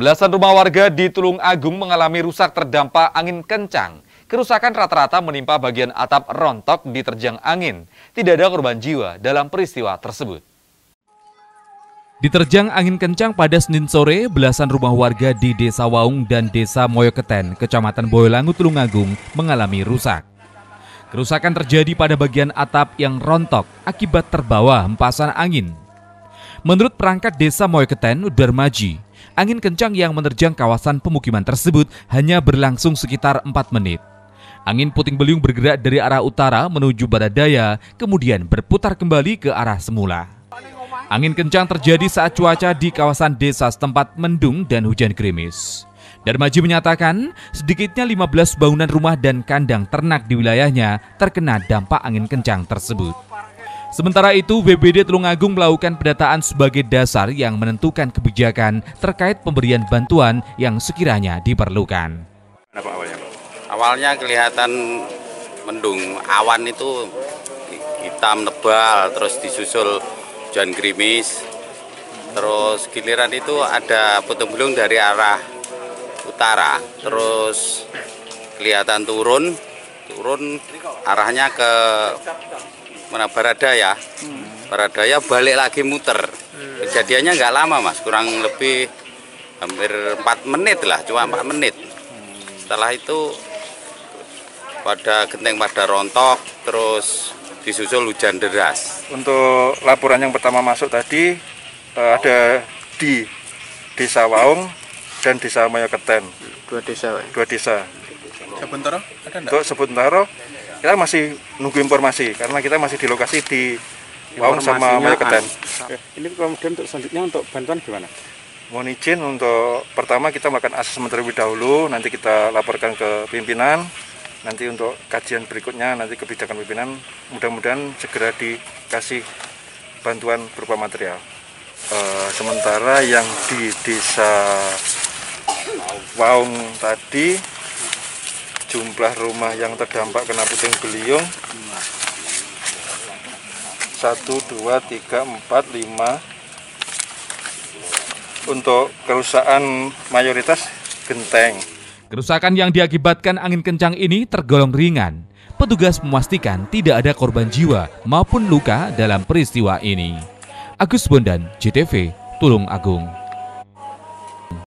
Belasan rumah warga di Tulung Agung mengalami rusak terdampak angin kencang. Kerusakan rata-rata menimpa bagian atap rontok diterjang angin. Tidak ada korban jiwa dalam peristiwa tersebut. Diterjang angin kencang pada Senin sore, belasan rumah warga di Desa Waung dan Desa Moyoketen, Kecamatan Boyolangu, Tulungagung, mengalami rusak. Kerusakan terjadi pada bagian atap yang rontok akibat terbawa hempasan angin. Menurut perangkat Desa Moyoketen, Darmaji, angin kencang yang menerjang kawasan pemukiman tersebut hanya berlangsung sekitar 4 menit. Angin puting beliung bergerak dari arah utara menuju barat daya, kemudian berputar kembali ke arah semula. Angin kencang terjadi saat cuaca di kawasan desa setempat mendung dan hujan gerimis. Darmaji menyatakan, sedikitnya 15 bangunan rumah dan kandang ternak di wilayahnya terkena dampak angin kencang tersebut. Sementara itu, BBD Tulungagung melakukan pendataan sebagai dasar yang menentukan kebijakan terkait pemberian bantuan yang sekiranya diperlukan. Awalnya? Kelihatan mendung, awan itu hitam tebal, terus disusul hujan gerimis, terus giliran itu ada puting beliung dari arah utara, terus kelihatan turun, turun arahnya ke mana Baradaya, Baradaya balik lagi muter. Kejadiannya nggak lama mas, kurang lebih hampir 4 menit lah, cuma 4 menit. Setelah itu pada genteng pada rontok terus disusul hujan deras. Untuk laporan yang pertama masuk tadi eh, ada di Desa Waung dan Desa Mayoketen. Dua desa. Dua desa. Sebentar ada enggak? Untuk sementara kita masih nunggu informasi karena kita masih di lokasi di Waung sama Mayoketen. Ini kemudian untuk selanjutnya untuk bantuan gimana? Mohon izin untuk pertama kita melakukan asesmen terlebih dahulu, nanti kita laporkan ke pimpinan, nanti untuk kajian berikutnya nanti kebijakan pimpinan mudah-mudahan segera dikasih bantuan berupa material. Eh, sementara yang di desa Waung tadi jumlah rumah yang terdampak kena puting beliung 1, 2, 3, 4, 5 untuk kerusakan mayoritas genteng Kerusakan yang diakibatkan angin kencang ini tergolong ringan. Petugas memastikan tidak ada korban jiwa maupun luka dalam peristiwa ini. Agus Bondan, JTV, Tulung Agung.